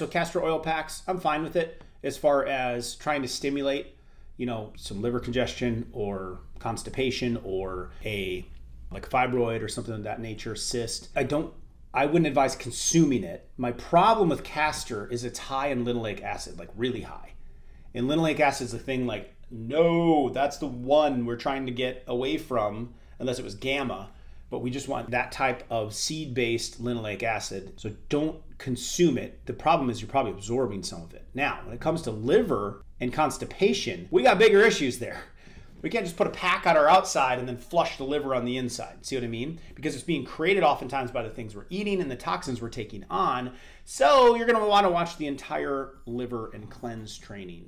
So castor oil packs, I'm fine with it as far as trying to stimulate, you know, some liver congestion or constipation or a like fibroid or something of that nature, cyst. I don't I wouldn't advise consuming it. My problem with castor is it's high in linoleic acid, like really high. And linoleic acid is the thing like, no, that's the one we're trying to get away from, unless it was gamma. But we just want that type of seed based linoleic acid. So don't consume it. The problem is you're probably absorbing some of it. Now, when it comes to liver and constipation, we got bigger issues there. We can't just put a pack on our outside and then flush the liver on the inside. See what I mean? Because it's being created oftentimes by the things we're eating and the toxins we're taking on. So you're going to want to watch the entire liver and cleanse training.